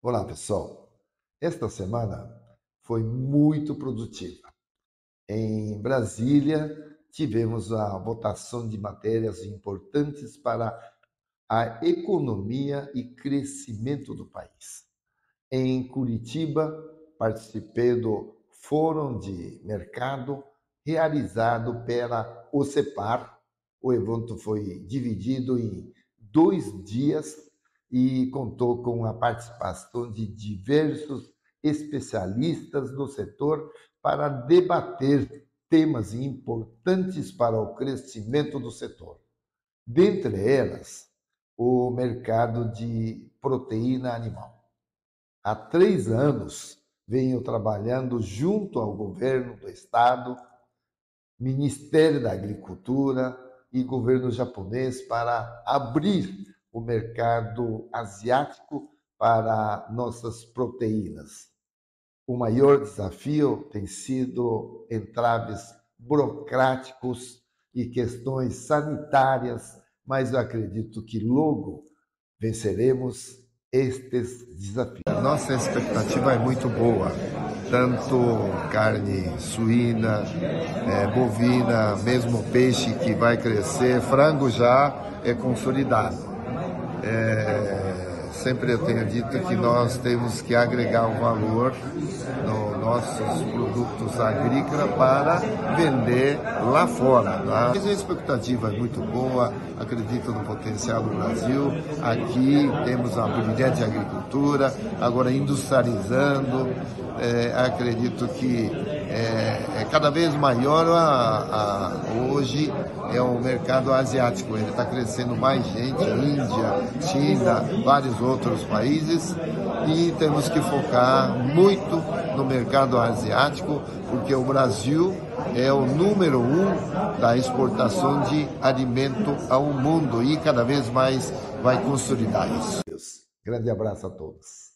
Olá, pessoal. Esta semana foi muito produtiva. Em Brasília, tivemos a votação de matérias importantes para a economia e crescimento do país. Em Curitiba, participei do Fórum de Mercado realizado pela OCEPAR. O evento foi dividido em dois dias e contou com a participação de diversos especialistas do setor para debater temas importantes para o crescimento do setor. Dentre elas, o mercado de proteína animal. Há três anos venho trabalhando junto ao governo do estado, Ministério da Agricultura e governo japonês para abrir o mercado asiático para nossas proteínas. O maior desafio tem sido entraves burocráticos e questões sanitárias, mas eu acredito que logo venceremos estes desafios. Nossa expectativa é muito boa, tanto carne suína, é, bovina, mesmo peixe que vai crescer, frango já é consolidado. É, sempre eu tenho dito que nós temos que agregar o valor nos nossos produtos agrícolas para vender lá fora. Tá? A expectativa é muito boa, acredito no potencial do Brasil. Aqui temos a brilhante agricultura, agora industrializando. É, acredito que é, é, cada vez maior a, a, hoje é o mercado asiático. Ele está crescendo mais gente, Índia, China, vários outros países, e temos que focar muito no mercado asiático, porque o Brasil é o número um da exportação de alimento ao mundo e cada vez mais vai consolidar isso. Grande abraço a todos.